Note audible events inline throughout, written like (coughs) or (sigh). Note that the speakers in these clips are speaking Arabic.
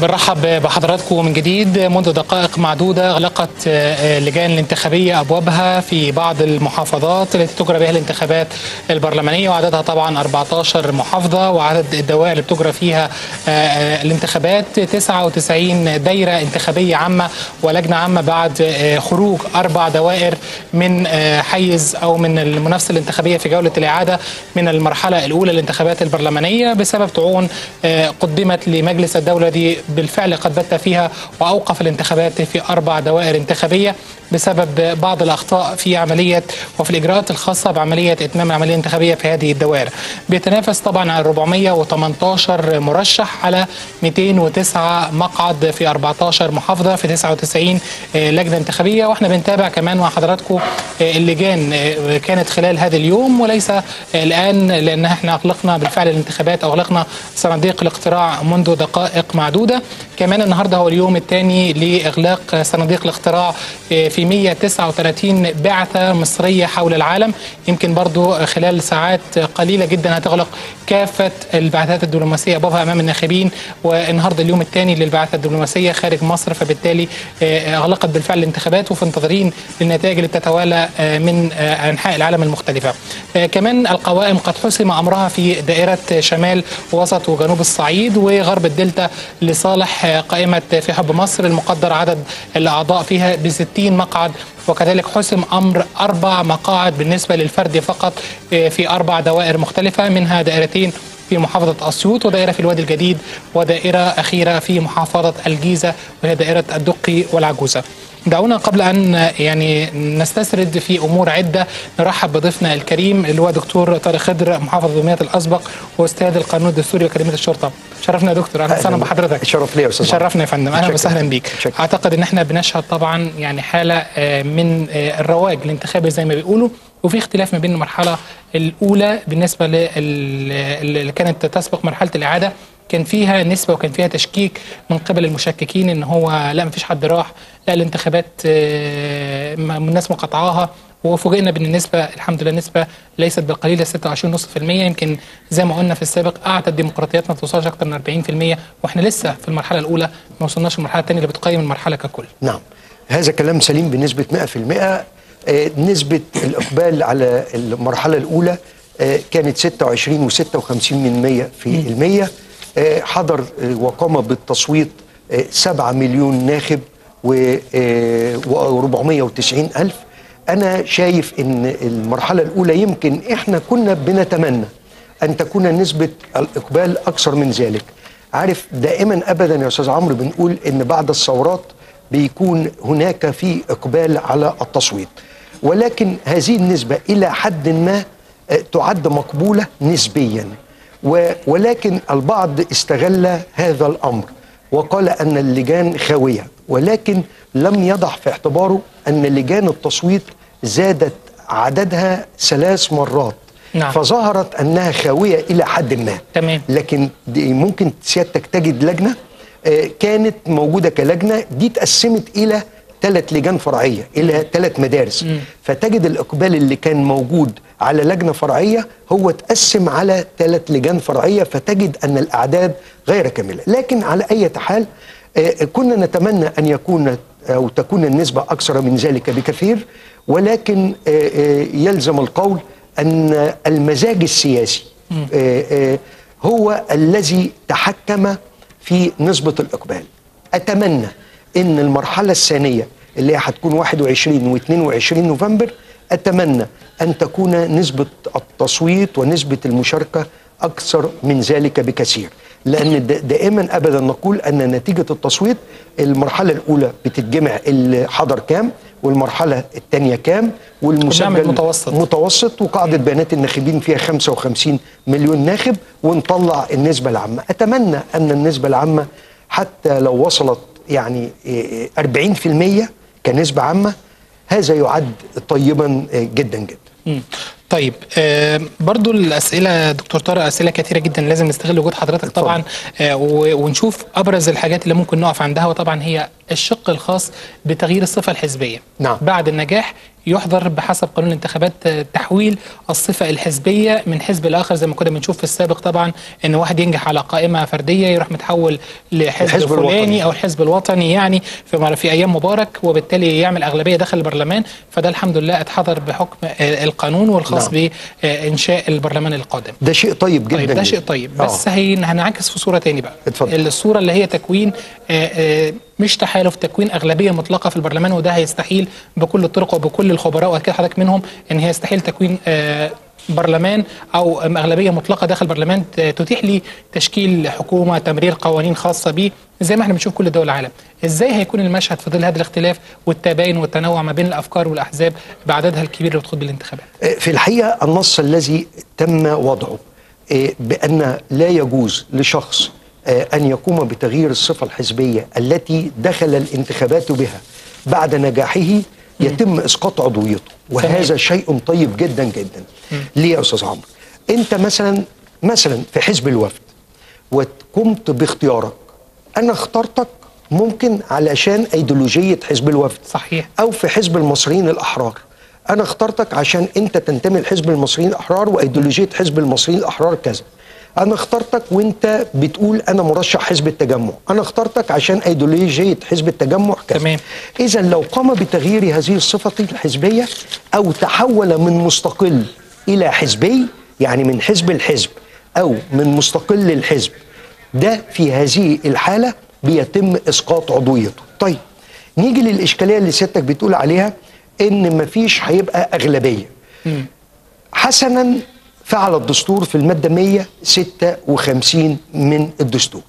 بنرحب بحضراتكم من جديد منذ دقائق معدودة أغلقت اللجان الانتخابية أبوابها في بعض المحافظات التي تجرى بها الانتخابات البرلمانية وعددها طبعا 14 محافظة وعدد الدوائر اللي بتجرى فيها الانتخابات. 99 دايرة انتخابية عامة ولجنة عامة بعد خروج أربع دوائر من حيز أو من المنافسة الانتخابية في جولة الإعادة من المرحلة الأولى للانتخابات البرلمانية. بسبب طعون قدمت لمجلس الدولة دي بالفعل قد بت فيها وأوقف الانتخابات في أربع دوائر انتخابية بسبب بعض الأخطاء في عملية وفي الإجراءات الخاصة بعملية إتمام العملية الانتخابية في هذه الدوائر. بيتنافس طبعا على 418 مرشح على 209 مقعد في 14 محافظة في 99 لجنة انتخابية وإحنا بنتابع كمان مع حضراتكم اللجان كانت خلال هذا اليوم وليس الآن لأن إحنا أغلقنا بالفعل الانتخابات أو أغلقنا صناديق الاقتراع منذ دقائق كمان النهارده هو اليوم الثاني لإغلاق صناديق الاقتراع في 139 بعثة مصرية حول العالم. يمكن برضو خلال ساعات قليلة جدا هتغلق كافة البعثات الدبلوماسية أبوابها أمام الناخبين. والنهاردة اليوم الثاني للبعثة الدبلوماسية خارج مصر فبالتالي أغلقت بالفعل الانتخابات وفي انتظارين للنتائج اللي بتتوالى من أنحاء العالم المختلفة. كمان القوائم قد حسم أمرها في دائرة شمال وسط وجنوب الصعيد وغرب الدلتا لصالح قائمة في حب مصر المقدر عدد الأعضاء فيها ب 60 مقعد وكذلك حسم أمر أربع مقاعد بالنسبة للفرد فقط في أربع دوائر مختلفة منها دائرتين في محافظة أسيوط ودائرة في الوادي الجديد ودائرة أخيرة في محافظة الجيزة وهي دائرة الدقي والعجوزة. دعونا قبل أن يعني نستسرد في أمور عدة. نرحب بضيفنا الكريم اللي هو دكتور طارق خضر محافظ دمياط الأسبق وأستاذ القانون الدستوري وأكاديمية الشرطة. شرفنا يا دكتور أهلا وسهلا بحضرتك. شرف لي يا أستاذ شرفنا يا فندم. أهلا وسهلا بيك. شكرا. أعتقد إن إحنا بنشهد طبعا يعني حالة من الرواج الانتخابي زي ما بيقولوا وفي اختلاف ما بين المرحلة الأولى بالنسبة اللي كانت تسبق مرحلة الإعادة كان فيها نسبة وكان فيها تشكيك من قبل المشككين إن هو لا مفيش حد راح لا الانتخابات الناس مقاطعاها وفوجئنا بإن النسبة الحمد لله نسبه ليست بالقليله 26.5% يمكن زي ما قلنا في السابق اعتى الديمقراطيات ما توصلش أكثر من 40% وإحنا لسه في المرحلة الأولى ما وصلناش للمرحلة الثانية اللي بتقيم المرحلة ككل. نعم. هذا كلام سليم بنسبة 100% نسبة الإقبال على المرحلة الأولى كانت 26 و56 من 100 في المية. حضر وقام بالتصويت 7 مليون ناخب و490 ألف. أنا شايف أن المرحلة الأولى يمكن إحنا كنا بنتمنى أن تكون نسبة الإقبال أكثر من ذلك. عارف دائما أبدا يا أستاذ عمرو بنقول أن بعد الثورات بيكون هناك في إقبال على التصويت. ولكن هذه النسبة إلى حد ما تعد مقبولة نسبيا. ولكن البعض استغل هذا الأمر وقال أن اللجان خاوية ولكن لم يضع في اعتباره أن لجان التصويت زادت عددها ثلاث مرات نعم. فظهرت أنها خاوية إلى حد ما تمام. لكن ممكن سيادتك تجد لجنة كانت موجودة كلجنة دي اتقسمت إلى ثلاث لجان فرعية إلى ثلاث مدارس. م. فتجد الإقبال اللي كان موجود على لجنة فرعية هو اتقسم على ثلاث لجان فرعية فتجد أن الأعداد غير كاملة. لكن على أي حال آه كنا نتمنى أن يكون أو تكون النسبة أكثر من ذلك بكثير ولكن آه آه يلزم القول أن المزاج السياسي هو الذي تحكم في نسبة الإقبال. أتمنى إن المرحلة الثانية اللي هي هتكون 21 و22 نوفمبر أتمنى أن تكون نسبة التصويت ونسبة المشاركة أكثر من ذلك بكثير. لأن دائما ابدا نقول أن نتيجة التصويت المرحلة الأولى بتتجمع اللي حضر كام والمرحلة الثانية كام والمسجل متوسط متوسط وقاعدة بيانات الناخبين فيها 55 مليون ناخب ونطلع النسبة العامة. أتمنى أن النسبة العامة حتى لو وصلت يعني 40% كنسبة عامة هذا يعد طيبا جدا جدا. طيب آه برضو الأسئلة دكتور طارق أسئلة كثيرة جدا لازم نستغل وجود حضرتك طبعا آه ونشوف أبرز الحاجات اللي ممكن نقف عندها وطبعا هي الشق الخاص بتغيير الصفة الحزبية. نعم. بعد النجاح يحظر بحسب قانون الانتخابات تحويل الصفة الحزبية من حزب لاخر زي ما كنا بنشوف في السابق طبعا إن واحد ينجح على قائمة فردية يروح متحول لحزب الحزب فلاني الوطني. أو الحزب الوطني يعني في في أيام مبارك وبالتالي يعمل أغلبية داخل البرلمان فده الحمد لله اتحظر بحكم القانون والخاص نعم. بإنشاء البرلمان القادم ده شيء طيب جدا طيب ده. شيء طيب آه. بس هي هنعكس في صورة تاني بقى اتفضل. الصورة اللي هي تكوين آه، آه، مش تحالف تكوين أغلبية مطلقة في البرلمان وده هيستحيل بكل الطرق وبكل الخبراء واكيد حضرتك منهم إن هي يستحيل تكوين آه، برلمان أو أغلبية مطلقة داخل البرلمان تتيح لي تشكيل حكومة تمرير قوانين خاصة بيه زي ما إحنا بنشوف كل دول العالم. إزاي هيكون المشهد في ظل هذا الاختلاف والتباين والتنوع ما بين الأفكار والأحزاب بعددها الكبير اللي بتخوض بالانتخابات في الحقيقة النص الذي تم وضعه آه، بأن لا يجوز لشخص آه، أن يقوم بتغيير الصفة الحزبية التي دخل الانتخابات بها بعد نجاحه يتم إسقاط عضويته. وهذا. شيء طيب جدا جدا. ليه يا أستاذ عمرو؟ أنت مثلا مثلا في حزب الوفد وقمت باختيارك. أنا اخترتك ممكن علشان أيديولوجية حزب الوفد. صحيح. أو في حزب المصريين الأحرار. أنا اخترتك عشان أنت تنتمي لحزب المصريين الأحرار وأيديولوجية حزب المصريين الأحرار كذا. أنا اخترتك وأنت بتقول أنا مرشح حزب التجمع. أنا اخترتك عشان ايديولوجيه حزب التجمع كذا. تمام. اذا لو قام بتغيير هذه الصفة الحزبية أو تحول من مستقل إلى حزبي يعني من حزب الحزب أو من مستقل للحزب ده في هذه الحالة بيتم إسقاط عضويته. طيب نيجي للإشكالية اللي سيادتك بتقول عليها إن مفيش هيبقى أغلبية. حسنا فعل الدستور في المادة 156 من الدستور.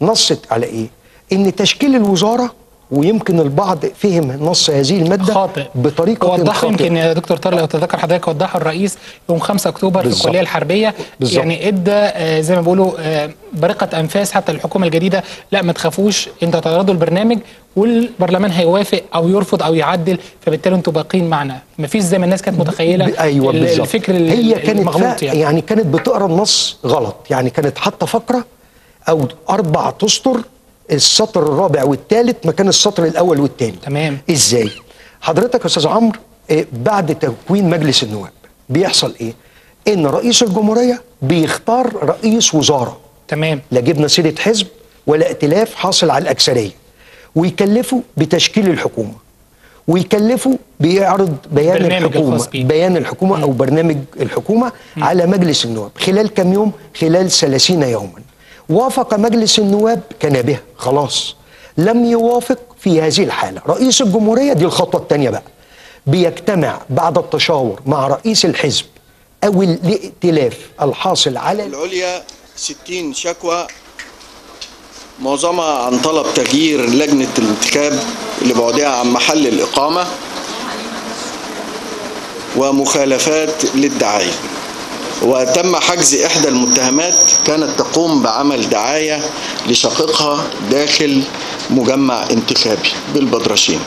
نصت على إيه؟ إن تشكيل الوزارة ويمكن البعض فهم نص هذه المادة خاطئ بطريقة خاطئة. يمكن يا دكتور طارق لو تذكر حضرتك وضحوا الرئيس يوم 5 أكتوبر في بالظبط. الكلية الحربية بالظبط. يعني إدى آه، زي ما بيقولوا آه، برقة أنفاس حتى للحكومه الجديدة لا ما تخافوش أنتوا تعرضوا البرنامج والبرلمان هيوافق أو يرفض أو يعدل فبالتالي أنتوا باقين معنا ما فيش زي ما الناس كانت متخيلة أيوه ال- بالظبط الفكر ال- هي كانت فا يعني. يعني كانت بتقرأ النص غلط يعني كانت حاطة فقرة أو أربع تسطر السطر الرابع والثالث مكان السطر الأول والثاني. تمام. إزاي؟ حضرتك يا أستاذ عمرو آه، بعد تكوين مجلس النواب بيحصل إيه؟ إن رئيس الجمهورية بيختار رئيس وزارة. تمام. لا جبنا سيرة حزب ولا ائتلاف حاصل على الأكثرية. ويكلفوا بتشكيل الحكومة. ويكلفوا بيعرض بيان الحكومة. بيان الحكومة أو برنامج الحكومة على مجلس النواب. خلال كم يوم؟ خلال 30 يوما. وافق مجلس النواب كان به خلاص. لم يوافق في هذه الحالة. رئيس الجمهورية دي الخطوة الثانية بقى بيجتمع بعد التشاور مع رئيس الحزب أو الائتلاف الحاصل على العليا 60 شكوى معظمها عن طلب تغيير لجنة الانتخاب لبعدها عن محل الإقامة ومخالفات للدعاية. وتم حجز إحدى المتهمات كانت تقوم بعمل دعاية لشقيقها داخل مجمع انتخابي بالبدرشين.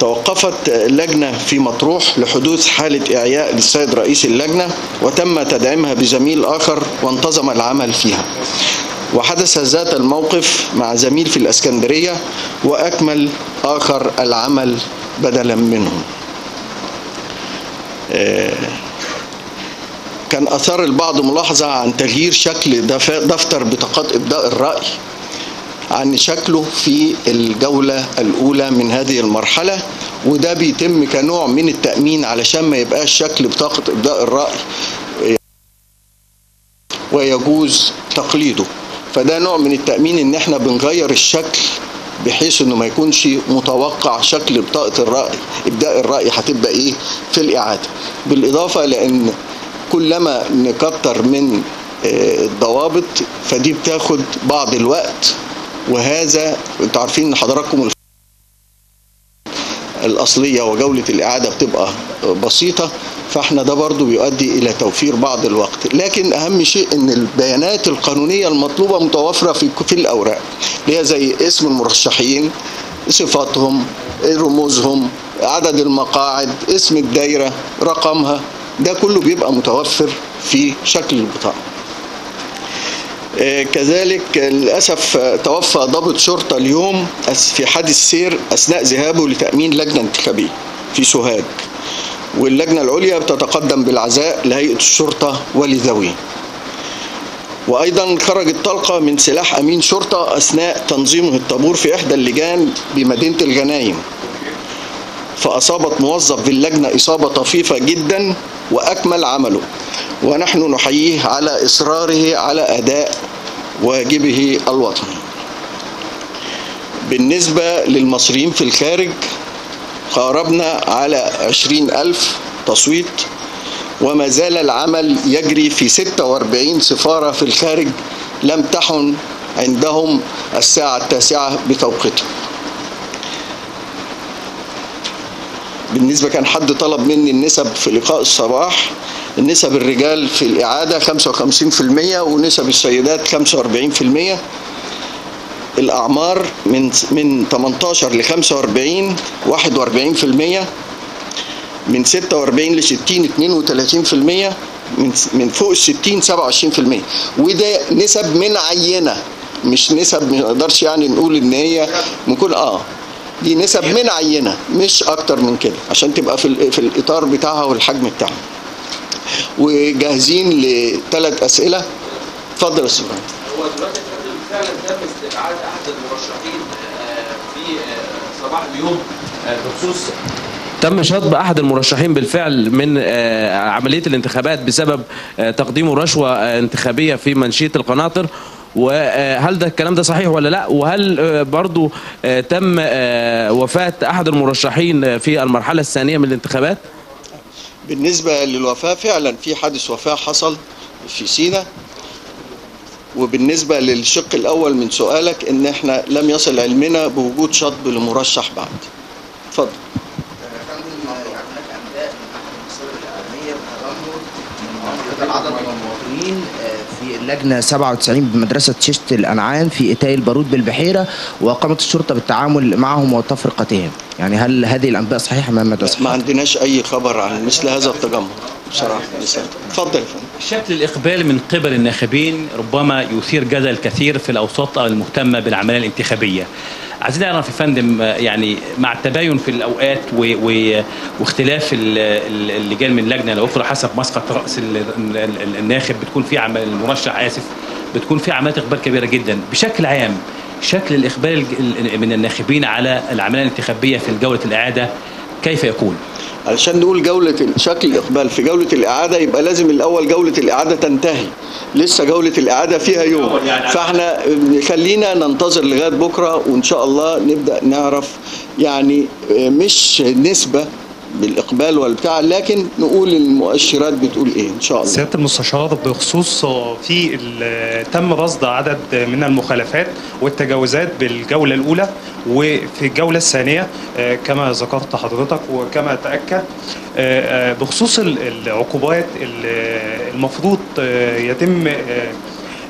توقفت اللجنة في مطروح لحدوث حالة إعياء للسيد رئيس اللجنة وتم تدعيمها بزميل آخر وانتظم العمل فيها. وحدث ذات الموقف مع زميل في الأسكندرية وأكمل آخر العمل بدلا منهم آه، كان أثار البعض ملاحظة عن تغيير شكل دف- دفتر بطاقات إبداء الرأي عن شكله في الجولة الأولى من هذه المرحلة وده بيتم كنوع من التأمين علشان ما يبقاش شكل بطاقة إبداء الرأي ويجوز تقليده. فده نوع من التأمين إن إحنا بنغير الشكل بحيث إنه ما يكونش متوقع شكل بطاقة الرأي إبداء الرأي هتبقى إيه؟ في الإعادة. بالإضافة لأن كلما نكتر من آه، الضوابط فدي بتاخد بعض الوقت وهذا أنتوا عارفين إن حضراتكم الأصلية وجولة الإعادة بتبقى بسيطة فاحنا ده برضو بيؤدي إلى توفير بعض الوقت. لكن أهم شيء إن البيانات القانونية المطلوبة متوفرة في في الأوراق اللي هي زي اسم المرشحين صفاتهم رموزهم عدد المقاعد اسم الدايرة رقمها ده كله بيبقى متوفر في شكل البطاقة. آه، كذلك للأسف توفى ضابط شرطة اليوم في حادث سير أثناء ذهابه لتأمين لجنة انتخابية في سوهاج. واللجنة العليا بتتقدم بالعزاء لهيئة الشرطة ولذويه وأيضا خرجت طلقة من سلاح أمين شرطة أثناء تنظيمه الطابور في إحدى اللجان بمدينة الغنايم. فأصابت موظف في اللجنة إصابة طفيفة جدا وأكمل عمله. ونحن نحييه على إصراره على أداء واجبه الوطني. بالنسبة للمصريين في الخارج قاربنا على عشرين ألف تصويت وما زال العمل يجري في 46 سفارة في الخارج لم تحن عندهم الساعة التاسعة بتوقيتها بالنسبة كان حد طلب مني النسب في لقاء الصباح النسب الرجال في الإعادة 55% ونسب السيدات 45% الأعمار من من 18 ل 45 41% من 46 ل 60 32% من من فوق ال 60 27% وده نسب من عينة مش نسب ما نقدرش يعني نقول إن هي من كل آه دي نسب من عينة مش أكتر من كده عشان تبقى في في الإطار بتاعها والحجم بتاعها. وجاهزين لثلاث أسئلة. اتفضل يا أستاذ. هو دلوقتي يا فندم فعلا تم استبعاد احد المرشحين آه، في آه، صباح اليوم آه، بخصوص تم شطب أحد المرشحين بالفعل من آه، عملية الانتخابات بسبب آه، تقديمه رشوة انتخابية في منشية القناطر وهل ده الكلام ده صحيح ولا لا؟ وهل برضو تم وفاة أحد المرشحين في المرحلة الثانية من الانتخابات؟ بالنسبة للوفاة فعلا في حادث وفاة حصل في سينا. وبالنسبة للشق الأول من سؤالك إن إحنا لم يصل علمنا بوجود شطب لمرشح بعد. اتفضل. قتل عدد من المواطنين في اللجنة 97 بمدرسة ششت الأنعام في إتاي البارود بالبحيرة وقامت الشرطة بالتعامل معهم وتفرقتهم يعني هل هذه الأنباء صحيحة أمام المدرسة؟ ما عندناش أي خبر عن مثل هذا التجمع بصراحة. اتفضل يا فندم. شكل الإقبال من قبل الناخبين ربما يثير جدل كثير في الأوساط المهتمة بالعملية الانتخابية عايزين نعرف يا فندم آه، يعني مع التباين في الأوقات و... و... واختلاف ال- ال- اللجان من لجنة لأخرى حسب مسقط ال- الناخب بتكون في عمل المرشح آسف بتكون في عمليات إقبال كبيرة جدا بشكل عام شكل الإقبال الج- ال- من الناخبين على العملية الانتخابية في جولة الإعادة كيف يكون؟ علشان نقول جولة شكل الإقبال في جولة الإعادة يبقى لازم الأول جولة الإعادة تنتهي. لسه جولة الإعادة فيها يوم. فإحنا خلينا ننتظر لغاية بكرة وإن شاء الله نبدأ نعرف يعني مش نسبة بالإقبال والبتاع لكن نقول المؤشرات بتقول إيه إن شاء الله. سيادة المستشار بخصوص في تم رصد عدد من المخالفات والتجاوزات بالجولة الأولى وفي الجولة الثانية آه، كما ذكرت حضرتك وكما تأكد آه، آه، بخصوص ال- العقوبات ال- المفروض يتم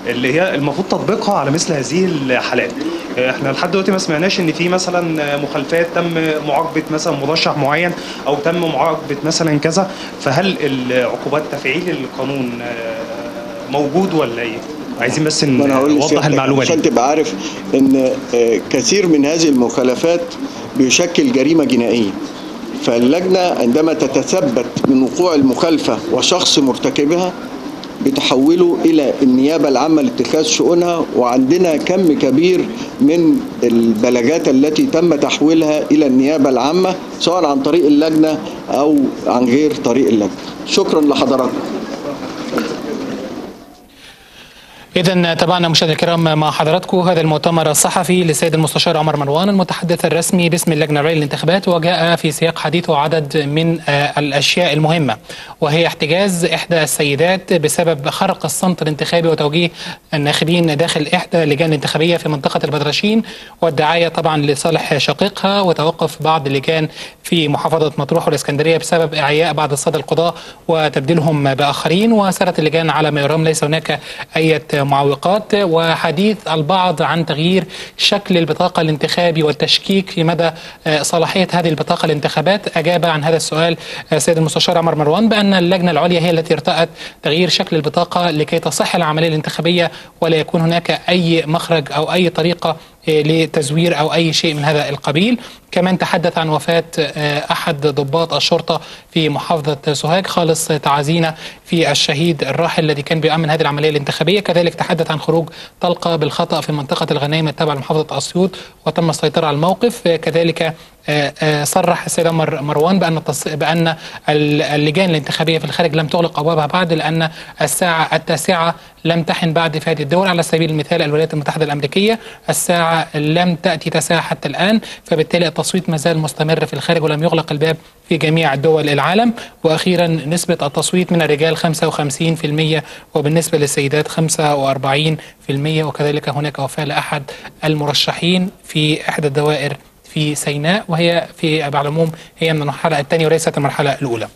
اللي هي المفروض تطبيقها على مثل هذه الحالات. إحنا لحد دلوقتي ما سمعناش إن في مثلا مخالفات تم معاقبة مثلا مرشح معين أو تم معاقبة مثلا كذا. فهل العقوبات تفعيل القانون آه، موجود ولا إيه؟ عايزين بس نوضح المعلومة عشان تبقى عارف إن آه، كثير من هذه المخالفات بيشكل جريمة جنائية. فاللجنة عندما تتثبت من وقوع المخالفة وشخص مرتكبها بتحوله إلى النيابة العامة لاتخاذ شؤونها وعندنا كم كبير من البلاغات التي تم تحويلها إلى النيابة العامة سواء عن طريق اللجنة أو عن غير طريق اللجنة. شكرا لحضراتكم. إذا تابعنا مشاهدينا الكرام مع حضراتكم هذا المؤتمر الصحفي للسيد المستشار عمر مروان المتحدث الرسمي باسم اللجنة العليا للانتخابات وجاء في سياق حديثه عدد من آه، الأشياء المهمة وهي احتجاز إحدى السيدات بسبب خرق الصمت الانتخابي وتوجيه الناخبين داخل إحدى اللجان الانتخابية في منطقة البدرشين والدعاية طبعا لصالح شقيقها وتوقف بعض اللجان في محافظة مطروح والإسكندرية بسبب إعياء بعض السادة القضاء وتبديلهم بآخرين وسارت اللجان على ما يرام ليس هناك أي معوقات وحديث البعض عن تغيير شكل البطاقة الانتخابي والتشكيك في مدى آه، صلاحية هذه البطاقة الانتخابات. أجاب عن هذا السؤال آه، السيد المستشار عمر مروان بأن اللجنة العليا هي التي ارتأت تغيير شكل البطاقة لكي تصح العملية الانتخابية ولا يكون هناك أي مخرج أو أي طريقة آه، لتزوير أو أي شيء من هذا القبيل. كمان تحدث عن وفاة آه، أحد ضباط الشرطة في محافظة سوهاج خالص تعازينا في الشهيد الراحل الذي كان بيؤمن هذه العملية الانتخابية. كذلك تحدث عن خروج طلقة بالخطأ في منطقة الغنايم التابعة لمحافظة أسيوط وتم السيطرة على الموقف. آه، كذلك صرح السيد عمر مروان. بأن ال- اللجان الانتخابية في الخارج لم تغلق أبوابها بعد لأن الساعة التاسعة لم تحن بعد في هذه الدول على سبيل المثال الولايات المتحدة الأمريكية الساعة لم تأتي تساع حتى الآن فبالتالي التصويت ما زال مستمر في الخارج ولم يغلق الباب في جميع دول العالم وأخيرا نسبة التصويت من الرجال 55% وبالنسبة للسيدات 45% وكذلك هناك وفاة لأحد المرشحين في إحدى الدوائر في سيناء وهي في على العموم هي من المرحلة الثانية وليست المرحلة الأولى.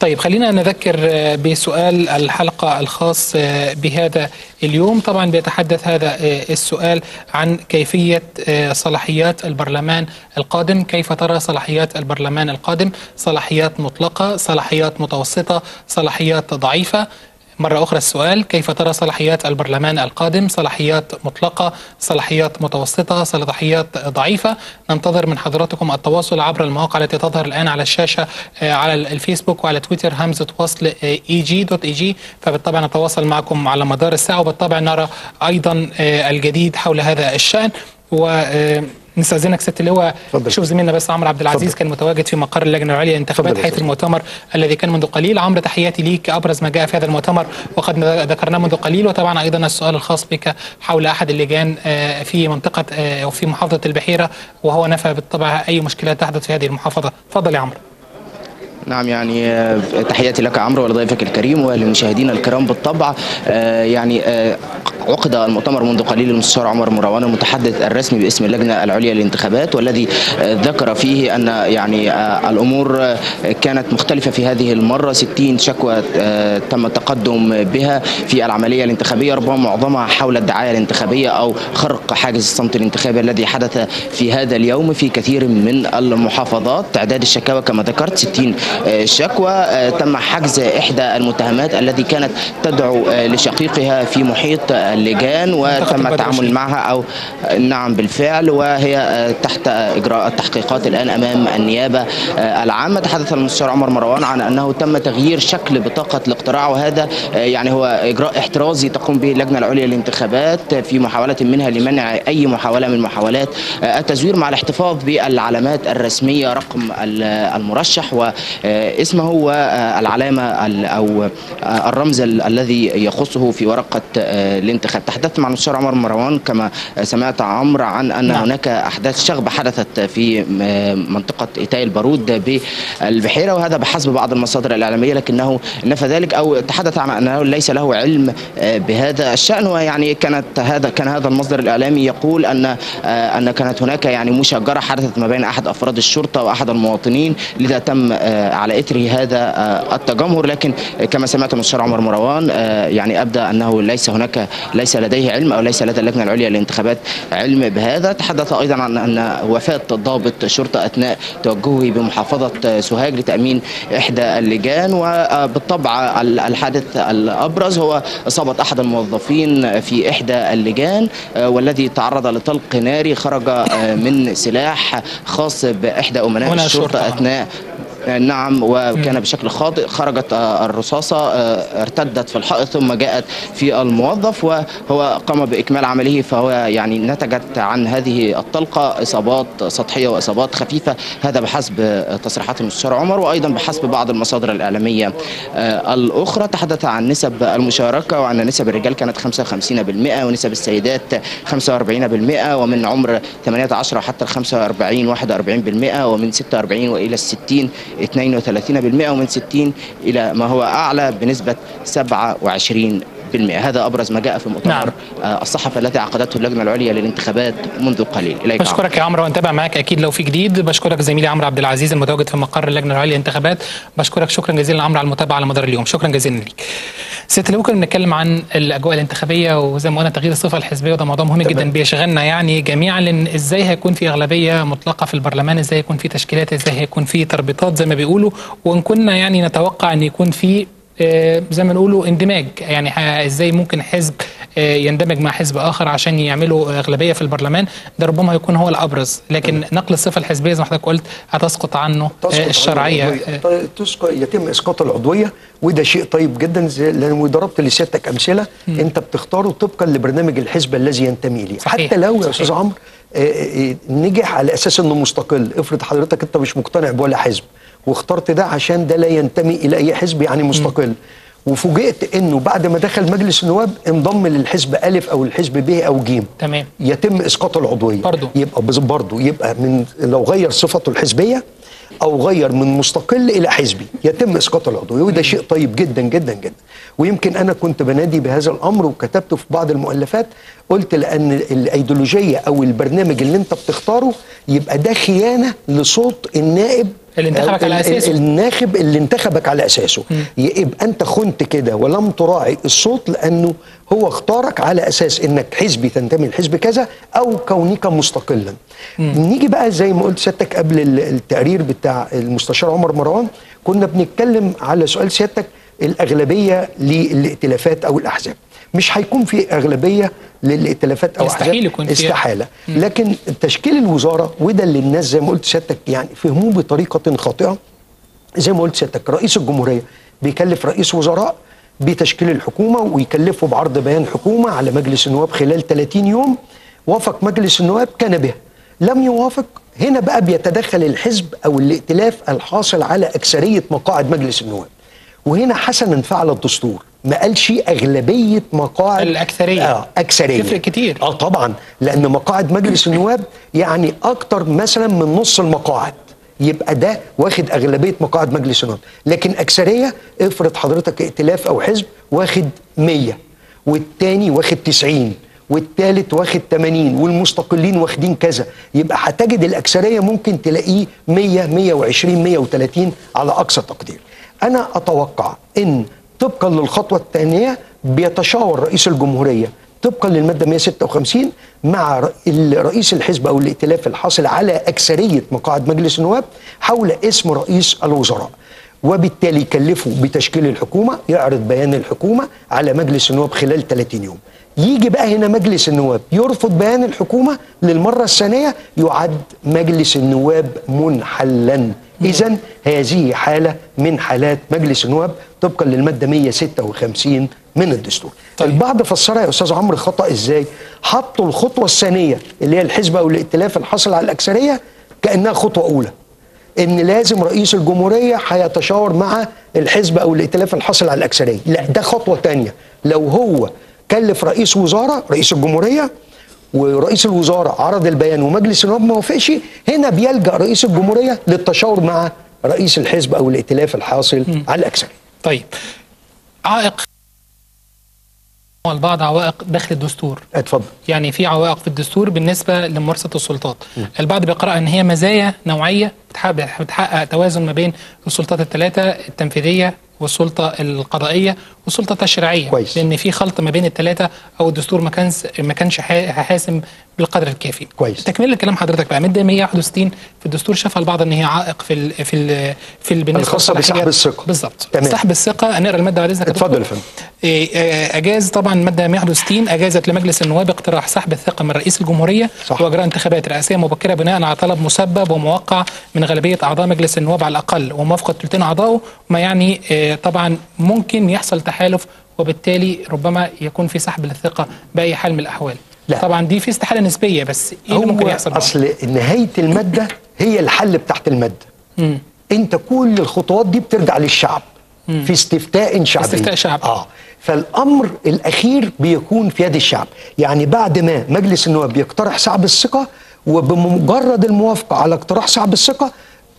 طيب خلينا نذكر آه، بسؤال الحلقة الخاص آه، بهذا اليوم. طبعا بيتحدث هذا آه، السؤال عن كيفية صلاحيات البرلمان القادم. كيف ترى صلاحيات البرلمان القادم؟ صلاحيات مطلقة صلاحيات متوسطة صلاحيات ضعيفة. مرة أخرى السؤال كيف ترى صلاحيات البرلمان القادم؟ صلاحيات مطلقة صلاحيات متوسطة صلاحيات ضعيفة. ننتظر من حضراتكم التواصل عبر المواقع التي تظهر الآن على الشاشة آه، على الفيسبوك وعلى تويتر همزة وصل إي جي دوت إي جي. فبالطبع نتواصل معكم على مدار الساعة وبالطبع نرى أيضا آه، الجديد حول هذا الشأن. و آه، نستاذنك ست اللواء. شوف زميلنا بس عمرو عبد العزيز اتفضل. كان متواجد في مقر اللجنة العليا للانتخابات حيث. المؤتمر الذي كان منذ قليل عمرو تحياتي ليك أبرز ما جاء في هذا المؤتمر وقد ذكرناه منذ قليل وطبعا أيضا السؤال الخاص بك حول أحد اللجان آه، في منطقة آه، أو في محافظة البحيرة وهو نفى بالطبع أي مشكلات تحدث في هذه المحافظة تفضل يا عمرو نعم يعني آه، تحياتي لك عمرو ولضيفك الكريم وللمشاهدين الكرام بالطبع. آه، يعني آه، عقد المؤتمر منذ قليل المستشار عمر مروان المتحدث الرسمي باسم اللجنة العليا للانتخابات والذي ذكر فيه أن يعني الأمور كانت مختلفة في هذه المرة. 60 شكوى تم التقدم بها في العملية الانتخابية ربما معظمها حول الدعاية الانتخابية أو خرق حاجز الصمت الانتخابي الذي حدث في هذا اليوم في كثير من المحافظات. تعداد الشكاوى كما ذكرت 60 آه، شكوى آه، تم حجز إحدى المتهمات التي كانت تدعو آه، لشقيقها في محيط اللجان وتم البدر التعامل. معها أو آه، نعم بالفعل وهي آه، تحت إجراء التحقيقات الآن أمام النيابة آه، العامة تحدث المستشار عمر مروان عن أنه تم تغيير شكل بطاقة الاقتراع وهذا آه، يعني هو إجراء احترازي تقوم به اللجنة العليا للانتخابات في محاولة منها لمنع أي محاولة من محاولات آه، التزوير مع الاحتفاظ بالعلامات الرسمية رقم ال- المرشح واسمه والعلامه ال- أو آه، الرمز ال- الذي يخصه في ورقة آه، الانتخاب تحدثت مع المستشار عمر مروان كما سمعت عمرو عن أن نعم. هناك أحداث شغبة حدثت في م- منطقة ايتاي البارود بالبحيرة وهذا بحسب بعض المصادر الإعلامية لكنه نفى ذلك أو تحدث عن أنه ليس له علم آه، بهذا الشأن ويعني كانت هذا كان هذا المصدر الإعلامي يقول أن آه، أن كانت هناك يعني مشاجرة حدثت ما بين أحد أفراد الشرطة وأحد المواطنين لذا تم آه، على إثر هذا آه، التجمهر لكن كما سمعت المستشار عمر مروان آه، يعني ابدى أنه ليس هناك ليس لديه علم أو ليس لدى اللجنة العليا للانتخابات علم بهذا. تحدث أيضا عن أن وفاة ضابط شرطة أثناء توجهه بمحافظة سوهاج لتأمين إحدى اللجان. وبالطبع ال- الحادث الأبرز هو إصابة أحد الموظفين في إحدى اللجان آه، والذي تعرض لطلق ناري خرج آه، من سلاح خاص بإحدى أمناء الشرطة. أثناء نعم وكان بشكل خاطئ. خرجت آه، الرصاصة آه، ارتدت في الحائط ثم جاءت في الموظف وهو قام بإكمال عمله فهو يعني نتجت عن هذه الطلقة. إصابات سطحية وإصابات خفيفة هذا بحسب آه، تصريحات المستشار عمر وأيضا بحسب بعض المصادر الإعلامية آه، الأخرى. تحدث عن نسب المشاركة وأن نسب الرجال كانت 55% ونسب السيدات 45% ومن عمر 18 حتى ال 45 41% ومن 46 وإلى ال 60 32% ومن 60 إلى ما هو أعلى بنسبة 27% هذا أبرز ما جاء في مؤتمر نعم. آه، الصحفي الذي عقدته اللجنة العليا للانتخابات منذ قليل. إليك عمرو. بشكرك يا عمرو. ونتابع معاك أكيد لو في جديد. بشكرك زميلي عمرو عبد العزيز المتواجد في مقر اللجنة العليا للانتخابات. بشكرك شكرا جزيلا عمرو على المتابعة على مدار اليوم. شكرا جزيلا ليك. ست اللي ممكن نتكلم عن الأجواء الانتخابية وزي ما قلنا تغيير الصفة الحزبية وده موضوع مهم. جدا بيشغلنا يعني جميعا لأن إزاي هيكون في أغلبية مطلقة في البرلمان؟ إزاي هيكون في تشكيلات؟ إزاي هيكون في تربيطات؟ زي ما بيقولوا. وإن كنا يعني نتوقع إن يكون في زي ما نقولوا اندماج. يعني إزاي ممكن حزب آه، يندمج مع حزب آخر عشان يعملوا اغلبية في البرلمان؟ ده ربما يكون هو الأبرز. لكن نقل الصفة الحزبية زي ما حضرتك قلت هتسقط عنه تسقط آه، عن الشرعية. العضوية. طيب تسقط يتم إسقاط العضوية وده شيء طيب جدا لأن ضربت لسيادتك أمثلة. أنت بتختاره طبقا لبرنامج الحزب الذي ينتمي ليه صحيح. حتى لو يا. أستاذ عمرو آه، آه، نجح على أساس إنه مستقل. افرض حضرتك أنت مش مقتنع بولا حزب. واخترت ده عشان ده لا ينتمي إلى أي حزب يعني مستقل. وفوجئت إنه بعد ما دخل مجلس النواب انضم للحزب ألف أو الحزب ب أو ج. تمام. يتم إسقاط العضوية. برضو. يبقى برضو يبقى من لو غير صفته الحزبية أو غير من مستقل إلى حزبي يتم إسقاط العضوية. وده شيء طيب جدا جدا جدا. ويمكن أنا كنت بنادي بهذا الأمر وكتبته في بعض المؤلفات قلت لأن الأيديولوجية أو البرنامج اللي أنت بتختاره يبقى ده خيانة لصوت النائب اللي انتخبك على أساسه. الناخب اللي انتخبك على أساسه. يبقى أنت خنت كده ولم تراعي الصوت لأنه هو اختارك على أساس إنك حزبي تنتمي لحزب كذا أو كونك مستقلا. نيجي بقى زي ما قلت سيادتك قبل ال- التقرير بتاع المستشار عمر مروان كنا بنتكلم على سؤال سيادتك الأغلبية للائتلافات أو الأحزاب. مش هيكون في أغلبية للائتلافات أو احزاب يكون. استحالة. لكن تشكيل الوزارة وده اللي الناس زي ما قلت سيادتك يعني فهموه بطريقة خاطئة. زي ما قلت سيادتك رئيس الجمهورية بيكلف رئيس وزراء بتشكيل الحكومة ويكلفه بعرض بيان حكومة على مجلس النواب خلال 30 يوم. وافق مجلس النواب كان به لم يوافق. هنا بقى بيتدخل الحزب أو الائتلاف الحاصل على أكثرية مقاعد مجلس النواب. وهنا حسنا فعل الدستور. ما قالش أغلبية مقاعد الأكثرية. آه أكثرية. تفرق كتير. آه طبعا. لأن مقاعد مجلس النواب يعني أكتر مثلا من نص المقاعد. يبقى ده واخد أغلبية مقاعد مجلس النواب. لكن أكثرية افرض حضرتك ائتلاف أو حزب واخد 100 والتاني واخد 90 والتالت واخد 80 والمستقلين واخدين كذا. يبقى هتجد الأكثرية ممكن تلاقيه 100 120 130 على أقصى تقدير. أنا أتوقع إن طبقا للخطوة الثانية بيتشاور رئيس الجمهورية طبقا للمادة 156 مع رئيس الحزب أو الائتلاف الحاصل على أكثرية مقاعد مجلس النواب حول اسم رئيس الوزراء. وبالتالي يكلفه بتشكيل الحكومة يعرض بيان الحكومة على مجلس النواب خلال 30 يوم. يجي بقى هنا مجلس النواب يرفض بيان الحكومة للمرة الثانية يعد مجلس النواب منحلا. اذا هذه حالة من حالات مجلس النواب طبقا للمادة 156 من الدستور. طيب. البعض فسرها يا أستاذ عمرو خطأ إزاي؟ حطوا الخطوة الثانية اللي هي الحزب أو الائتلاف الحاصل على الأكثرية كأنها خطوة أولى. إن لازم رئيس الجمهورية هيتشاور مع الحزب أو الائتلاف الحاصل على الأكثرية. لا ده خطوة تانية. لو هو كلف رئيس وزارة رئيس الجمهورية ورئيس الوزارة عرض البيان ومجلس النواب ما وافقش هنا بيلجأ رئيس الجمهورية للتشاور مع رئيس الحزب أو الائتلاف الحاصل على الأكثرية. طيب. عائق البعض عوائق داخل الدستور. اتفضل. يعني في عوائق في الدستور بالنسبة لممارسة السلطات. البعض بيقرأ إن هي مزايا نوعية بتحقق, بتحقق توازن ما بين السلطات الثلاثه التنفيذية والسلطة القضائية والسلطة التشريعية. كويس. لأن في خلط ما بين الثلاثه أو الدستور ما كانش ما كانش حا- حاسم بالقدر الكافي كويس. تكملة لكلام حضرتك بقى ماده 161 في الدستور شافها البعض إن هي عائق في ال في ال في ال- بالنسبة للصلاحيات. بسحب الثقة. بالظبط. سحب الثقة نقرا المادة بعد إذنك اتفضل. يا فندم. إيه، آه، أجاز طبعا الماده 161 أجازت لمجلس النواب اقتراح سحب الثقة من رئيس الجمهورية صح. وإجراء انتخابات رئاسية مبكرة بناء على طلب مسبب وموقع من غالبية أعضاء مجلس النواب على الأقل وموافقة ثلثين اعضائه ما يعني آه، طبعا ممكن يحصل تحالف وبالتالي ربما يكون في سحب للثقة بأي حال من الأحوال لا. طبعا دي في استحالة نسبية بس إيه اللي ممكن يحصل؟ أصل نهاية المادة هي الحل بتاعت المادة مم. أنت كل الخطوات دي بترجع للشعب في استفتاء شعبي استفتاء شعبي. آه فالأمر الأخير بيكون في يد الشعب يعني بعد ما مجلس النواب يقترح سحب الثقة وبمجرد الموافقة على اقتراح سحب الثقة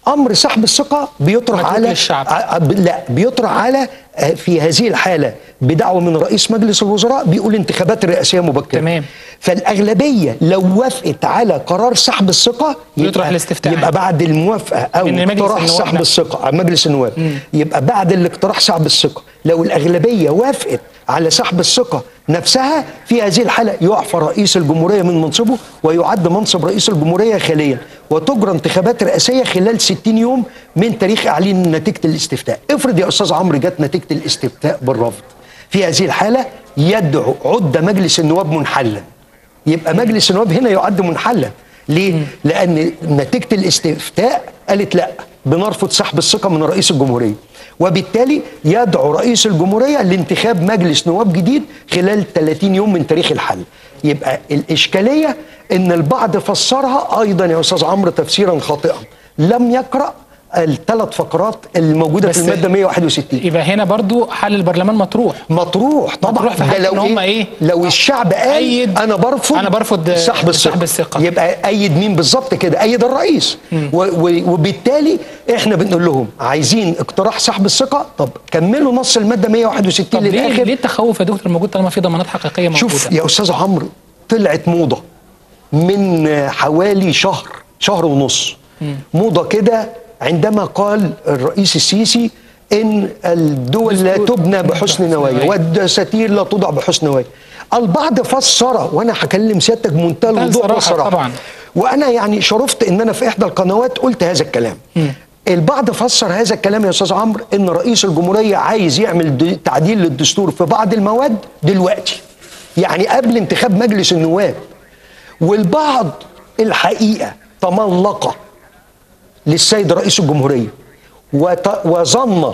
أمر سحب الثقة بيطرح على للشعب. لا بيطرح على آه، في هذه الحالة بدعوة من رئيس مجلس الوزراء بيقول انتخابات رئاسية مبكرة تمام. فالأغلبية لو وافقت على قرار سحب الثقة يطرح الاستفتاء يبقى بعد الموافقة أو اقتراح سحب. الثقة على مجلس النواب يبقى بعد الاقتراح سحب الثقة لو الأغلبية وافقت على سحب الثقة نفسها في هذه الحالة يعفى رئيس الجمهورية من منصبه ويعد منصب رئيس الجمهورية خاليا وتجرى انتخابات رئاسية خلال 60 يوم من تاريخ إعلان نتيجة الاستفتاء. افرض يا أستاذ عمرو جت نتيجة الاستفتاء بالرفض. في هذه الحالة يدعو عد مجلس النواب منحلا. يبقى مجلس النواب هنا يعد منحلا. ليه؟ لأن نتيجة الاستفتاء قالت لا بنرفض سحب الثقة من رئيس الجمهورية. وبالتالي يدعو رئيس الجمهورية لانتخاب مجلس نواب جديد خلال 30 يوم من تاريخ الحل. يبقى الإشكالية إن البعض فسرها أيضا يا أستاذ عمرو تفسيرا خاطئا. لم يقرأ الثلاث فقرات الموجودة في بس المادة 161 يبقى هنا برضو حل البرلمان مطروح. مطروح طبعا. مطروح في لو إن هم إيه؟ لو الشعب قال أيد- أنا برفض أنا برفض سحب الثقة, سحب الثقة. يبقى أيد مين بالظبط كده؟ أيد الرئيس. وبالتالي إحنا بنقول لهم عايزين اقتراح سحب الثقة؟ طب كملوا نص المادة 161 طب ليه للآخر. ليه التخوف يا دكتور موجود طالما في ضمانات حقيقية موجودة؟ شوف يا أستاذ عمرو طلعت موضة من حوالي شهر شهر ونص. موضة كده عندما قال الرئيس السيسي إن الدول لا. تبنى بحسن نوايا. والدساتير لا توضع بحسن نوايا. البعض فسر وأنا هكلم سيادتك بمنتهى الوضوح والصراحه طبعا. وأنا يعني شرفت إن أنا في إحدى القنوات قلت هذا الكلام. البعض فسر هذا الكلام يا أستاذ عمرو إن رئيس الجمهورية عايز يعمل تعديل للدستور في بعض المواد دلوقتي. يعني قبل انتخاب مجلس النواب. والبعض الحقيقة تملق للسيد رئيس الجمهورية. وت- وظن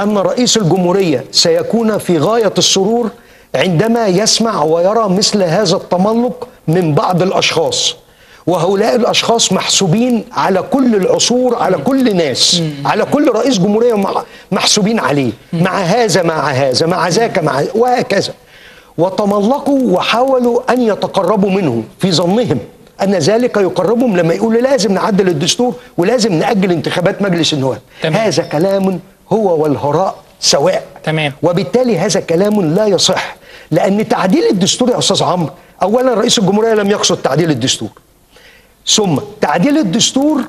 أن رئيس الجمهورية سيكون في غاية السرور عندما يسمع ويرى مثل هذا التملق من بعض الأشخاص. وهؤلاء الأشخاص محسوبين على كل العصور على كل ناس على كل رئيس جمهورية محسوبين عليه. مع هذا مع هذا مع ذاك مع وهكذا. وتملقوا وحاولوا أن يتقربوا منه في ظنهم. أن ذلك يقربهم لما يقولوا لازم نعدل الدستور ولازم نأجل انتخابات مجلس النواب تمام. هذا كلام هو والهراء سواء تمام. وبالتالي هذا كلام لا يصح لأن تعديل الدستور يا أستاذ عمرو اولا رئيس الجمهورية لم يقصد تعديل الدستور ثم تعديل الدستور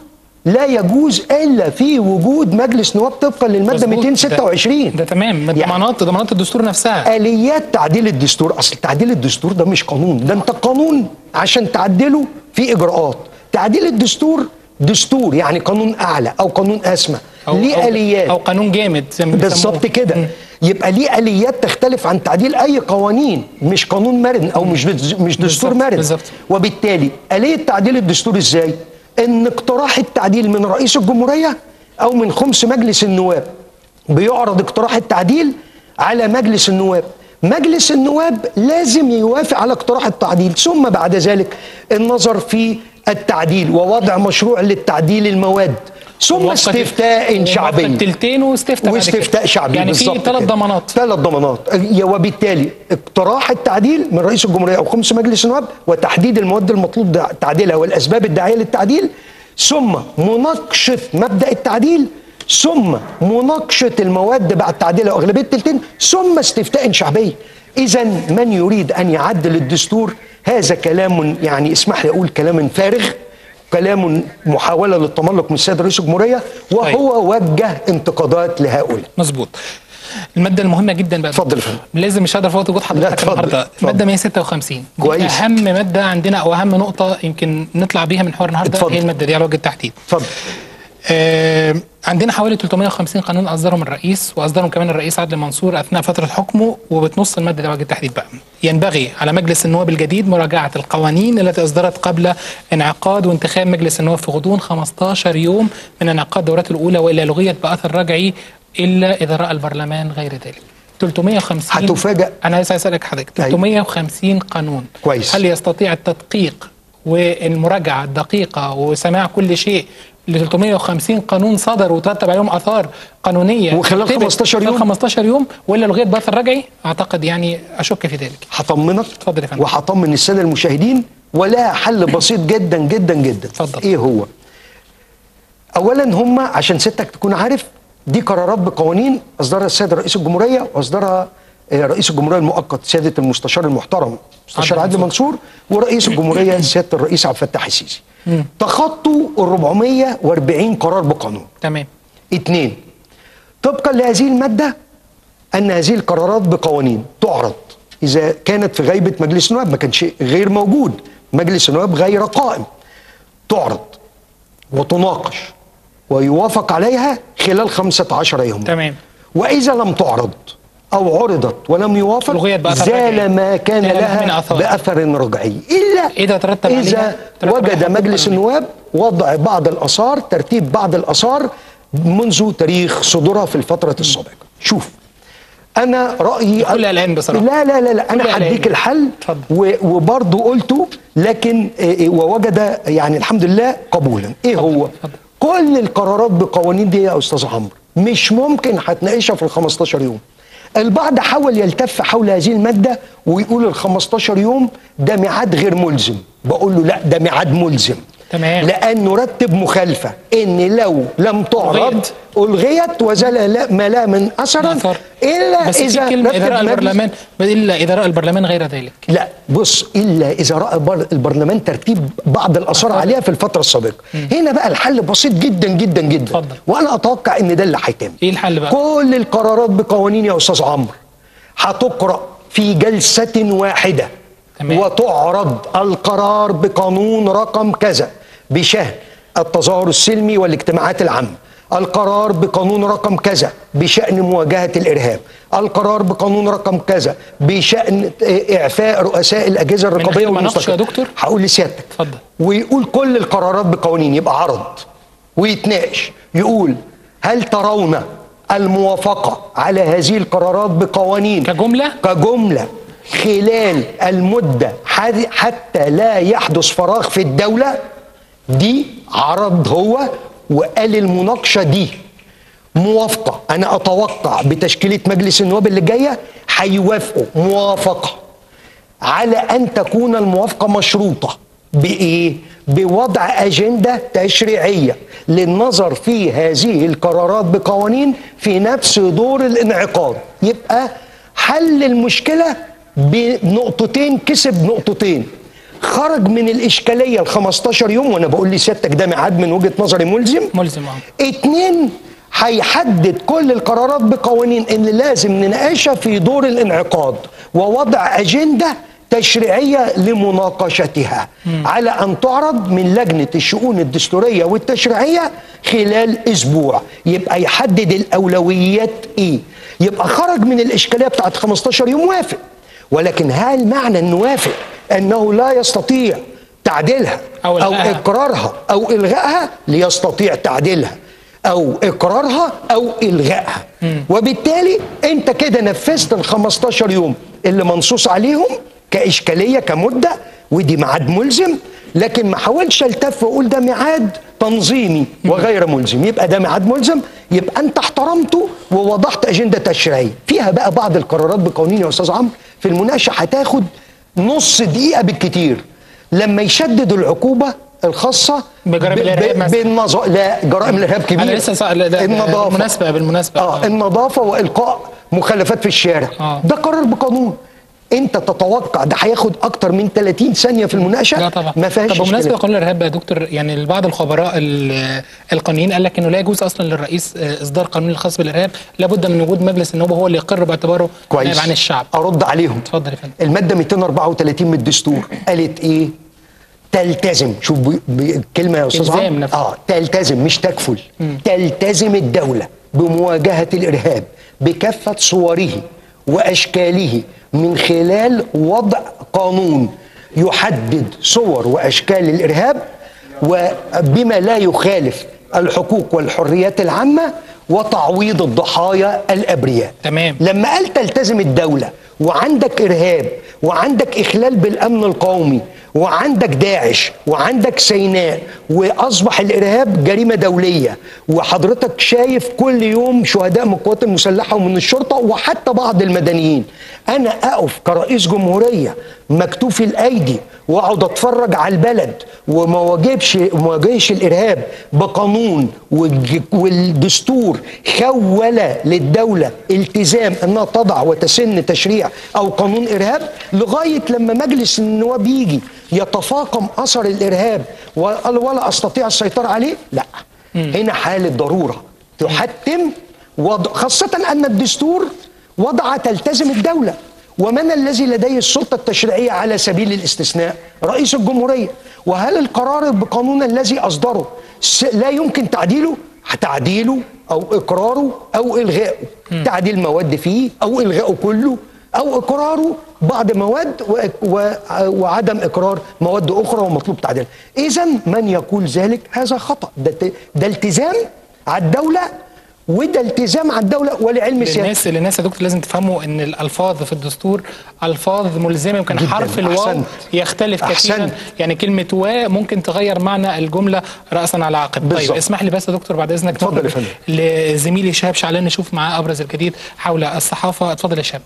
لا يجوز إلا في وجود مجلس نواب طبقا للمادة مظبوط. 226 ده, ده تمام يعني ضمانات ضمانات الدستور نفسها آليات تعديل الدستور أصل تعديل الدستور ده مش قانون ده أنت القانون عشان تعدله في إجراءات. تعديل الدستور دستور يعني قانون أعلى أو قانون أسمى. ليه أو آليات. أو قانون جامد زي ما. بالظبط كده. يبقى ليه آليات تختلف عن تعديل أي قوانين مش قانون مرن أو مش مش دستور مرن. وبالتالي آلية تعديل الدستور إزاي؟ إن اقتراح التعديل من رئيس الجمهورية أو من خمس مجلس النواب. بيعرض اقتراح التعديل على مجلس النواب. مجلس النواب لازم يوافق على اقتراح التعديل. ثم بعد ذلك النظر في التعديل ووضع مشروع للتعديل المواد. ثم استفتاء شعبي. تلتين واستفتاء. واستفتاء شعبي يعني في ثلاث. ضمانات. ثلاث ضمانات. وبالتالي اقتراح التعديل من رئيس الجمهورية أو خمس مجلس النواب وتحديد المواد المطلوب تعديلها والأسباب الداعية للتعديل. ثم مناقشة مبدأ التعديل ثم مناقشة المواد بعد تعديلها واغلبيه التلتين ثم استفتاء شعبي. اذا من يريد أن يعدل الدستور؟ هذا كلام يعني اسمح لي أقول كلام فارغ كلام محاولة للتملق من السيد رئيس الجمهورية وهو وجه انتقادات لهؤلاء. مظبوط. المادة المهمة جدا بقى. اتفضل يا فندم. لازم مش هقدر أفوت وجود حضرتك النهارده. المادة 156 دي كويس. أهم مادة عندنا أو أهم نقطة يمكن نطلع بيها من حوار النهارده. هي المادة دي على وجه التحديد. اتفضل. عندنا حوالي 350 قانون اصدرهم الرئيس واصدرهم كمان الرئيس عدلي منصور أثناء فترة حكمه وبتنص المادة دي على وجه التحديد بقى. ينبغي على مجلس النواب الجديد مراجعة القوانين التي أصدرت قبل انعقاد وانتخاب مجلس النواب في غضون 15 يوم من انعقاد دورته الأولى وإلا لغيت بأثر رجعي إلا إذا رأى البرلمان غير ذلك. 350 هتفاجأ. أنا عايز أسألك حضرتك أيوة. 350 قانون كويس. هل يستطيع التدقيق والمراجعة الدقيقة وسماع كل شيء ل 350 قانون صدر وترتب عليهم آثار قانونية وخلال تثبت 15 خلال يوم؟ 15 يوم وإلا لغايه باثر رجعي أعتقد يعني أشك في ذلك هطمنك اتفضل يا فندم. وهطمن السادة المشاهدين ولها حل بسيط جدا جدا جدا اتفضل. إيه هو اولا هم عشان ستك تكون عارف دي قرارات بقوانين أصدرها السيد رئيس الجمهورية وأصدرها رئيس الجمهورية المؤقت سيادة المستشار المحترم مستشار عدلي منصور ورئيس الجمهورية (coughs) سيادة الرئيس عبد الفتاح السيسي. تخطوا ال 440 قرار بقانون تمام. اثنين طبقا لهذه المادة أن هذه القرارات بقوانين تعرض. إذا كانت في غيبة مجلس النواب ما كان شيء غير موجود. مجلس النواب غير قائم. تعرض وتناقش ويوافق عليها خلال 15 يوم. تمام. وإذا لم تعرض أو عرضت ولم يوافق زال. ما كان لها أثر. بأثر رجعي إلا إذا ترتب إذا ترتب وجد مجلس النواب وضع بعض الآثار ترتيب بعض الآثار منذ تاريخ صدورها في الفترة السابقة شوف أنا رأيي كل الآن بصراحة. لا لا لا, لا أنا. هديك الحل وبرضه قلته لكن إيه، إيه، ووجد يعني الحمد لله قبولا إيه هو. كل القرارات بقوانين دي يا أستاذ عمرو مش ممكن هتناقشها في ال 15 يوم البعض حاول يلتف حول هذه المادة ويقول ال 15 يوم ده ميعاد غير ملزم. بقول له لا ده ميعاد ملزم. تمام. لأنه رتب مخالفة. إن لو لم تعرض. ألغيت وزال ما لا من بس في إذا كلمة رأى مجلس- البرلمان إلا إذا رأى البرلمان غير ذلك. لا بص إلا إذا رأى بر- البرلمان ترتيب بعض الأثار عليها في الفترة السابقة. هنا بقى الحل بسيط جدا جدا جدا. اتفضل. وأنا أتوقع إن ده اللي هيتم. إيه الحل بقى؟ كل القرارات بقوانين يا أستاذ عمرو هتقرأ في جلسة واحدة. تمام. وتعرض القرار بقانون رقم كذا. بشان التظاهر السلمي والاجتماعات العامة القرار بقانون رقم كذا بشأن مواجهة الإرهاب القرار بقانون رقم كذا بشأن إعفاء رؤساء الأجهزة الرقابية والمستشار يا دكتور؟ هقول لسيادتك اتفضل. ويقول كل القرارات بقوانين يبقى عرض ويتناقش يقول هل ترون الموافقة على هذه القرارات بقوانين كجملة؟ كجملة خلال المدة حتى لا يحدث فراغ في الدولة دي عرض هو وقال المناقشة دي. موافقة. أنا أتوقع بتشكيلة مجلس النواب اللي جاية هيوافقوا. موافقة. على أن تكون الموافقة مشروطة. بإيه؟ بوضع أجندة تشريعية للنظر في هذه القرارات بقوانين في نفس دور الانعقاد. يبقى حل المشكلة بنقطتين كسب نقطتين. خرج من الإشكالية ال 15 يوم وأنا بقول لسيادتك ده ميعاد من وجهة نظري ملزم. ملزم آه. اتنين هيحدد كل القرارات بقوانين اللي لازم نناقشها في دور الانعقاد ووضع أجندة تشريعية لمناقشتها. على أن تعرض من لجنة الشؤون الدستورية والتشريعية خلال أسبوع. يبقى يحدد الأولويات إيه. يبقى خرج من الإشكالية بتاعت 15 يوم وافق. ولكن هل معنى أنه وافق أنه لا يستطيع تعديلها أو أو. إقرارها أو إلغائها ليستطيع تعديلها أو إقرارها أو إلغائها وبالتالي أنت كده نفذت ال 15 يوم اللي منصوص عليهم كإشكالية كمدة ودي ميعاد ملزم لكن ما حاولش ألتف وأقول ده ميعاد تنظيمي وغير ملزم. يبقى ده ميعاد ملزم يبقى أنت احترمته ووضحت أجندة تشريعيه فيها بقى بعض القرارات بقوانين يا أستاذ عمرو. في المناقشة هتاخد نص دقيقة بالكتير. لما يشدد العقوبة الخاصة بجرائم ب- الإرهاب ب- مثلا. بالنظا... لا جرائم الإرهاب كبيرة. أنا لسه سأ... لا النظافة. بالمناسبة بالمناسبة. آه النظافة وإلقاء مخلفات في الشارع. آه. ده قرار بقانون. انت تتوقع ده هياخد أكتر من 30 ثانية في المناقشة؟ لا طبعا. ما فيهاش طب بمناسبة. قانون الإرهاب يا دكتور يعني بعض الخبراء ال- القانونيين قال لك إنه لا يجوز أصلا للرئيس آه، إصدار قانون الخاص بالإرهاب. لابد من وجود مجلس النواب هو اللي يقر باعتباره كويس. عن الشعب. أرد عليهم. اتفضل يا فندم. المادة 234 من الدستور قالت إيه؟ تلتزم. شوف الكلمة يا أستاذ عمرو. آه تلتزم مش تكفل. تلتزم الدولة بمواجهة الإرهاب بكافة صوره. وأشكاله من خلال وضع قانون يحدد صور وأشكال الإرهاب وبما لا يخالف الحقوق والحريات العامة وتعويض الضحايا الأبرياء تمام. لما قال تلتزم الدولة وعندك إرهاب وعندك إخلال بالأمن القومي وعندك داعش وعندك سيناء وأصبح الإرهاب جريمة دولية. وحضرتك شايف كل يوم شهداء من القوات المسلحة ومن الشرطة وحتى بعض المدنيين. أنا أقف كرئيس جمهورية مكتوف الأيدي وأقعد أتفرج على البلد وما واجبش ما واجهش الإرهاب بقانون والدستور خول للدولة التزام أنها تضع وتسن تشريع أو قانون إرهاب لغاية لما مجلس النواب يجي يتفاقم أثر الإرهاب وقال ولا أستطيع السيطرة عليه؟ لا. هنا حالة ضرورة. تحتم وضع خاصة أن الدستور وضع تلتزم الدولة. ومن الذي لديه السلطة التشريعية على سبيل الاستثناء؟ رئيس الجمهورية. وهل القرار بقانون الذي أصدره س- لا يمكن تعديله؟ تعديله أو إقراره أو إلغائه. تعديل مواد فيه أو إلغائه كله. أو إقراره بعض مواد. وعدم إقرار مواد أخرى ومطلوب تعديلها إذا من يقول ذلك هذا خطأ ده, ده التزام على الدولة وده التزام على الدولة ولعلم السياسة للناس للناس يا دكتور لازم تفهموا إن الألفاظ في الدستور ألفاظ ملزمة يمكن. حرف الواو. يختلف كثيرا أحسنت. يعني كلمة و ممكن تغير معنى الجملة راسا على عقب طيب بالظبط. اسمح لي بس يا دكتور بعد إذنك اتفضل يا فندم. لزميلي شهاب شعلان نشوف معاه أبرز الجديد حول الصحافة اتفضل يا شهاب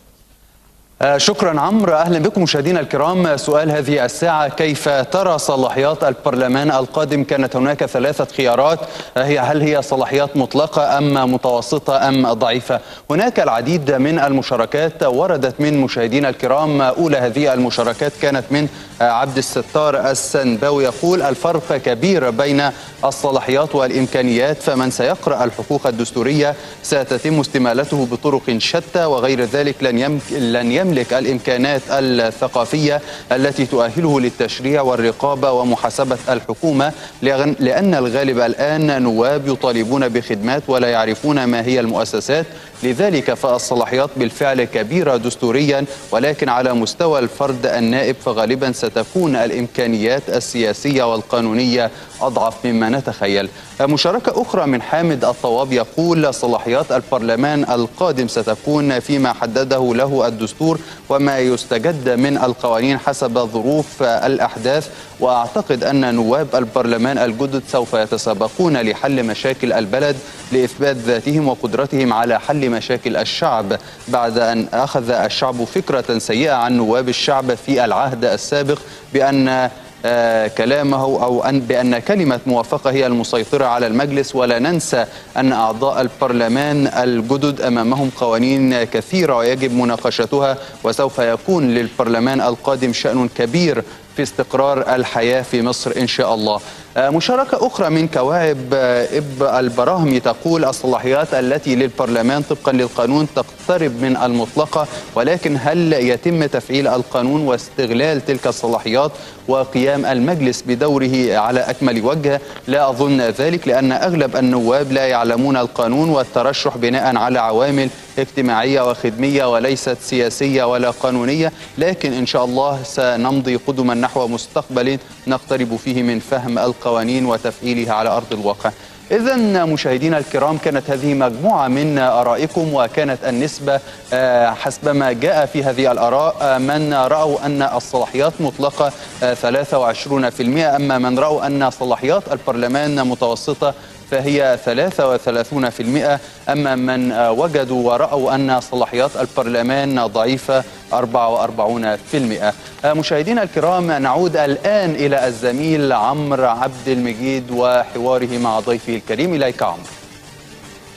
شكرا عمرو. أهلا بكم مشاهدينا الكرام. سؤال هذه الساعة كيف ترى صلاحيات البرلمان القادم؟ كانت هناك ثلاثة خيارات. آه، هي هل هي صلاحيات مطلقة أم متوسطة أم ضعيفة؟ هناك العديد من المشاركات وردت من مشاهدينا الكرام. أولى هذه المشاركات كانت من آه، عبد الستار السنباوي. يقول الفرق كبير بين الصلاحيات والإمكانيات فمن سيقرأ الحقوق الدستورية ستتم استمالته بطرق شتى وغير ذلك لن يمك لن يملك الإمكانات الثقافية التي تؤهله للتشريع والرقابة ومحاسبة الحكومة لأن- الغالب الآن نواب يطالبون بخدمات ولا يعرفون ما هي المؤسسات لذلك فالصلاحيات بالفعل كبيرة دستوريا ولكن على مستوى الفرد النائب فغالبا ستكون الإمكانيات السياسية والقانونية أضعف مما نتخيل. مشاركة أخرى من حامد الطواب يقول صلاحيات البرلمان القادم ستكون فيما حدده له الدستور وما يستجد من القوانين حسب ظروف الأحداث وأعتقد أن نواب البرلمان الجدد سوف يتسابقون لحل مشاكل البلد لإثبات ذاتهم وقدرتهم على حل مشاكل الشعب بعد أن أخذ الشعب فكرة سيئة عن نواب الشعب في العهد السابق بأن آه، كلامه أو أن بأن كلمة موافقة هي المسيطرة على المجلس ولا ننسى أن أعضاء البرلمان الجدد أمامهم قوانين كثيرة ويجب مناقشتها وسوف يكون للبرلمان القادم شأن كبير في استقرار الحياة في مصر إن شاء الله. آه، مشاركة أخرى من كواعب آه، إب البراهمي تقول الصلاحيات التي للبرلمان طبقا للقانون تقترب من المطلقة ولكن هل يتم تفعيل القانون واستغلال تلك الصلاحيات وقيام المجلس بدوره على أكمل وجه؟ لا أظن ذلك لأن أغلب النواب لا يعلمون القانون والترشح بناء على عوامل اجتماعية وخدمية وليست سياسية ولا قانونية لكن إن شاء الله سنمضي قدما نحو مستقبل نقترب فيه من فهم القوانين وتفعيلها على أرض الواقع. إذا مشاهدينا الكرام كانت هذه مجموعة من آرائكم وكانت النسبة آه، حسب ما جاء في هذه الآراء آه، من رأوا أن الصلاحيات مطلقة آه، 23% أما من رأوا أن صلاحيات البرلمان متوسطة فهي 33% أما من آه، وجدوا ورأوا أن صلاحيات البرلمان ضعيفة 44% آه، مشاهدينا الكرام نعود الآن إلى الزميل عمرو عبد المجيد وحواره مع ضيفه الكريم إليك عمرو.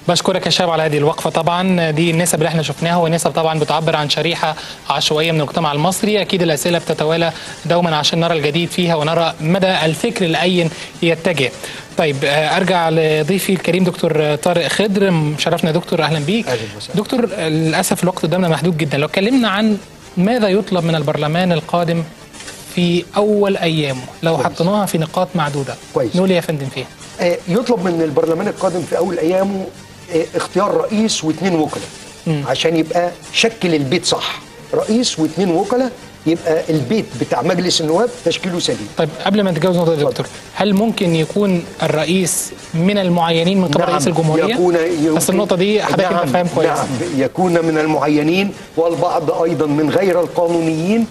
بشكرك يا شباب على هذه الوقفة. طبعا دي النسب اللي إحنا شفناها ونسب طبعا بتعبر عن شريحة عشوائية من المجتمع المصري. أكيد الأسئلة بتتوالى دوما عشان نرى الجديد فيها ونرى مدى الفكر لأي يتجه. طيب آه، أرجع لضيفي الكريم دكتور طارق خضر. مشرفنا يا دكتور أهلا بيك. دكتور للأسف الوقت قدامنا محدود جدا. لو اتكلمنا عن ماذا يطلب من البرلمان القادم في أول أيامه لو حطيناها في نقاط معدودة كويس. نقول إيه يا فندم فيها؟ آه، يطلب من البرلمان القادم في أول أيامه اختيار رئيس واثنين وكلاء. عشان يبقى شكل البيت صح. رئيس واثنين وكلاء يبقى البيت بتاع مجلس النواب تشكيله سليم. طيب قبل ما نتجاوز النقطه دي يا اتفضل. دكتور هل ممكن يكون الرئيس من المعينين من قبل نعم، رئيس الجمهورية؟ يكون بس النقطة دي حضرتك نعم فاهم كويس. نعم يكون من المعينين والبعض أيضا من غير القانونيين.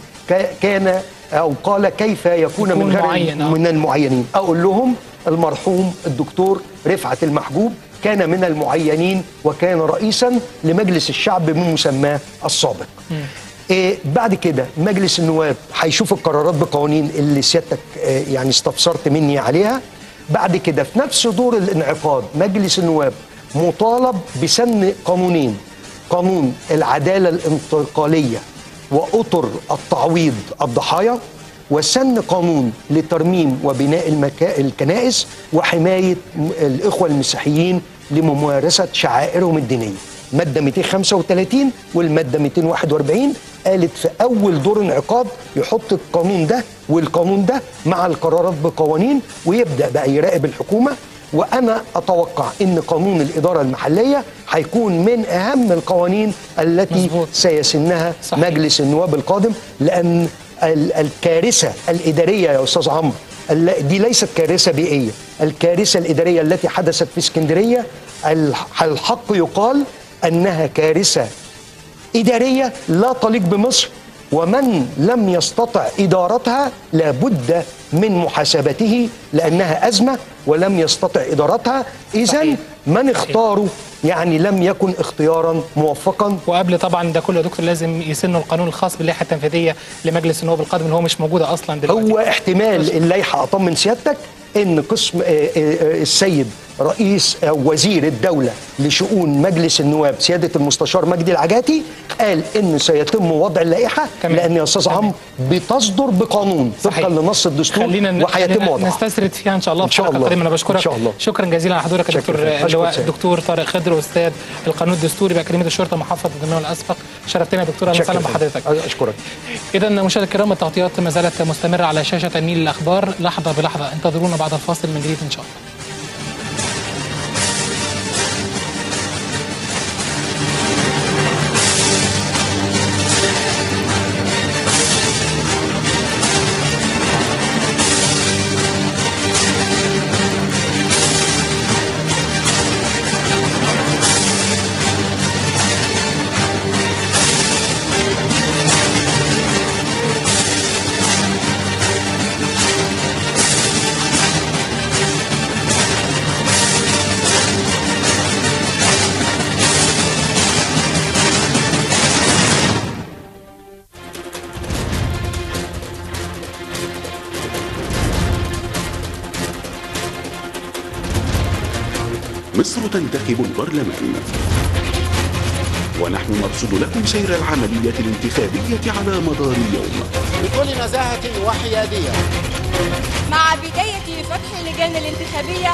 كان أو قال كيف يكون يكون من غير معين، آه. من المعينين. أقول لهم المرحوم الدكتور رفعت المحجوب كان من المعينين وكان رئيسا لمجلس الشعب بمسماه السابق. إيه بعد كده مجلس النواب هيشوف القرارات بقوانين اللي سيادتك آه، يعني استفسرت مني عليها. بعد كده في نفس دور الانعقاد مجلس النواب مطالب بسن قانونين قانون العدالة الانتقالية وأطر التعويض الضحايا. وسن قانون لترميم وبناء المكا... الكنائس وحماية الإخوة المسيحيين لممارسة شعائرهم الدينية مادة 235 والمادة 241 قالت في أول دور انعقاد يحط القانون ده والقانون ده مع القرارات بقوانين ويبدأ بقى يراقب الحكومة وأنا أتوقع إن قانون الإدارة المحلية هيكون من أهم القوانين التي مظبوط. سيسنها صحيح. مجلس النواب القادم ال- الكارثة الإدارية يا أستاذ عمرو. دي ليست كارثة بيئية. الكارثة الإدارية التي حدثت في اسكندرية الح- الحق يقال أنها كارثة إدارية لا تليق بمصر ومن لم يستطع إدارتها لابد من محاسبته لأنها أزمة ولم يستطع إدارتها. إذا صحيح. من اختاره يعني لم يكن اختيارا موفقا. وقبل طبعا ده كله يا دكتور لازم يسنوا القانون الخاص باللائحة التنفيذية لمجلس النواب القادم اللي هو مش موجودة أصلا دلوقتي. هو احتمال اللائحة أطمن سيادتك إن قسم آه، آه، آه، السيد رئيس أو وزير الدولة لشؤون مجلس النواب سيادة المستشار مجدي العجاتي قال إن سيتم وضع اللائحة تمام. لأن يا تمام. عمرو بتصدر بقانون. طبقا لنص الدستور خلينا وهيتم وضعها نستسرد فيها إن شاء الله إن في شاء الله. أنا بشكرك إن شاء الله. شكرا جزيلا على حضورك يا. دكتور اللواء سيادة. الدكتور طارق خضر أستاذ القانون الدستوري بأكاديمية الشرطة محافظة الدمام الاسبق شرفتنا يا دكتور أهلا وسهلا. بحضرتك أشكرك اذا مشاهدينا الكرام التغطيات ما زالت مستمرة على شاشة النيل الأخبار لحظة بلحظة انتظرونا بعد الفاصل من جديد إن شاء الله تنتخب البرلمان. ونحن نرصد لكم سير العملية الانتخابية على مدار اليوم. بكل نزاهة وحيادية. مع بداية فتح اللجان الانتخابية